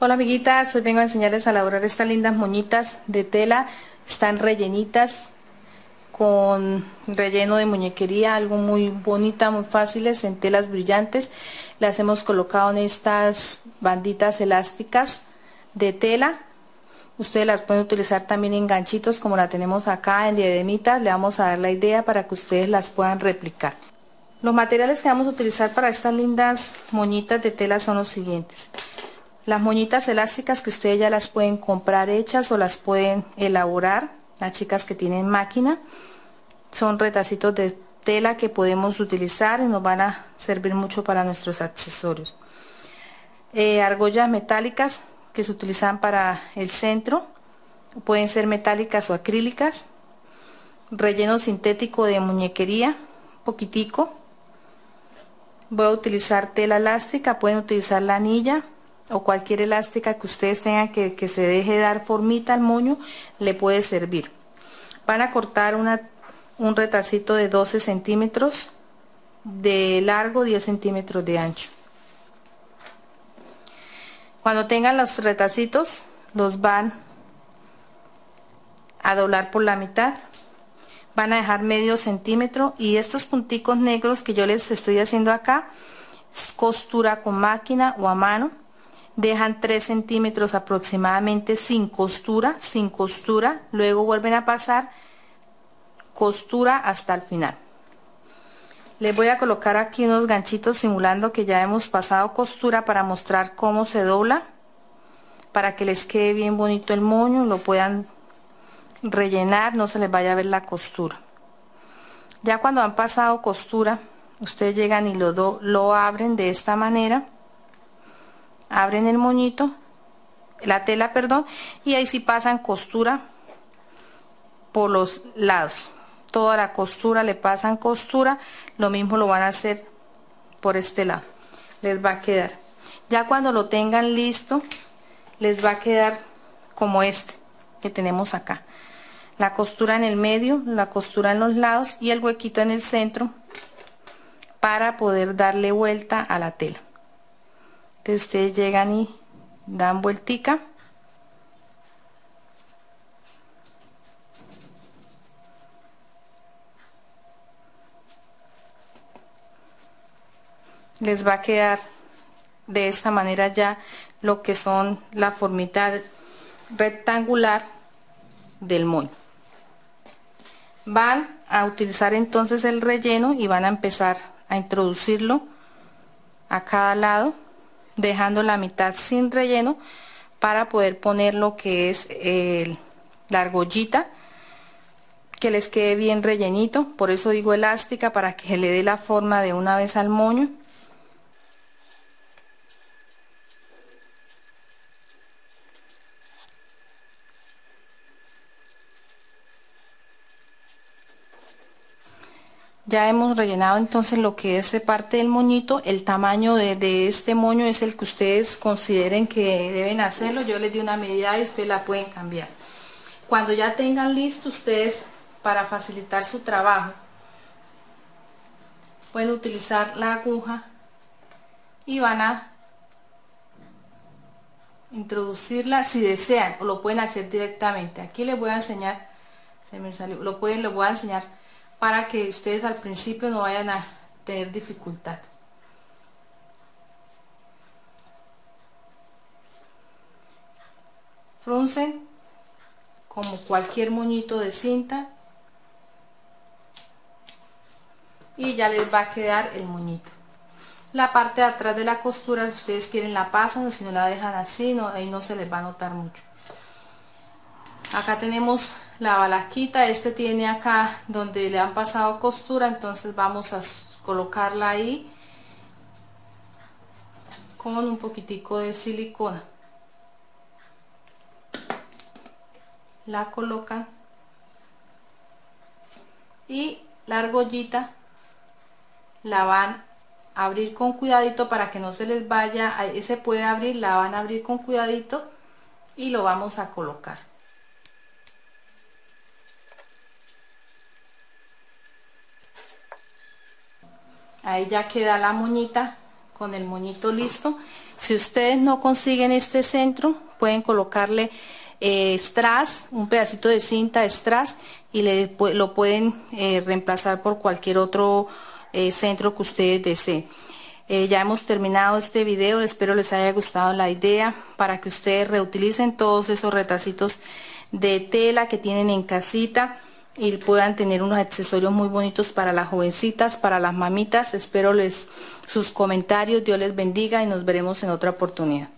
Hola amiguitas, hoy vengo a enseñarles a elaborar estas lindas moñitas de tela. Están rellenitas con relleno de muñequería, algo muy bonita, muy fáciles, en telas brillantes. Las hemos colocado en estas banditas elásticas de tela. Ustedes las pueden utilizar también en ganchitos como la tenemos acá en diademitas. Le vamos a dar la idea para que ustedes las puedan replicar. Los materiales que vamos a utilizar para estas lindas moñitas de tela son los siguientes. Las moñitas elásticas que ustedes ya las pueden comprar hechas o las pueden elaborar, las chicas que tienen máquina, son retacitos de tela que podemos utilizar y nos van a servir mucho para nuestros accesorios. Eh, argollas metálicas que se utilizan para el centro, pueden ser metálicas o acrílicas, relleno sintético de muñequería, poquitico, voy a utilizar tela elástica, pueden utilizar la anilla, o cualquier elástica que ustedes tengan que, se deje dar formita al moño le puede servir. Van a cortar una, un retacito de 12 centímetros de largo 10 centímetros de ancho. Cuando tengan los retacitos los van a doblar por la mitad. Van a dejar medio centímetro y estos punticos negros que yo les estoy haciendo acá costura con máquina o a mano dejan 3 centímetros aproximadamente sin costura, sin costura, luego vuelven a pasar costura hasta el final. Les voy a colocar aquí unos ganchitos simulando que ya hemos pasado costura para mostrar cómo se dobla, para que les quede bien bonito el moño, lo puedan rellenar, no se les vaya a ver la costura. Ya cuando han pasado costura, ustedes llegan y lo, lo abren de esta manera abren el moñito la tela perdón y ahí sí pasan costura por los lados. Toda la costura le pasan costura lo mismo lo van a hacer por este lado. Les va a quedar. Ya cuando lo tengan listo les va a quedar como este que tenemos acá. La costura en el medio la costura en los lados y el huequito en el centro para poder darle vuelta a la tela ustedes llegan y dan vueltica. Les va a quedar de esta manera ya lo que son la formita rectangular del moño. Van a utilizar entonces el relleno y van a empezar a introducirlo a cada lado dejando la mitad sin relleno para poder poner lo que es la argollita que les quede bien rellenito. Por eso digo elástica para que le dé la forma de una vez al moño ya hemos rellenado entonces lo que es de parte del moñito el tamaño de, este moño es el que ustedes consideren que deben hacerlo yo les di una medida y ustedes la pueden cambiar. Cuando ya tengan listo ustedes para facilitar su trabajo pueden utilizar la aguja y van a introducirla si desean o lo pueden hacer directamente. Aquí les voy a enseñar se me salió lo pueden lo voy a enseñar para que ustedes al principio no vayan a tener dificultad. Fruncen como cualquier moñito de cinta y ya les va a quedar el moñito. La parte de atrás de la costura, si ustedes quieren la pasan o si no la dejan así, no, ahí no se les va a notar mucho. Acá tenemos la balasquita este tiene acá donde le han pasado costura entonces vamos a colocarla ahí con un poquitico de silicona. La colocan y la argollita la van a abrir con cuidadito para que no se les vaya, se puede abrir, la van a abrir con cuidadito y lo vamos a colocar ahí ya queda la moñita con el moñito listo Si ustedes no consiguen este centro, pueden colocarle eh, strass, un pedacito de cinta strass y lo pueden eh, reemplazar por cualquier otro eh, centro que ustedes deseen. Ya hemos terminado este video, espero les haya gustado la idea para que ustedes reutilicen todos esos retacitos de tela que tienen en casita y puedan tener unos accesorios muy bonitos para las jovencitas, para las mamitas. Espero les sus comentarios, Dios les bendiga y nos veremos en otra oportunidad.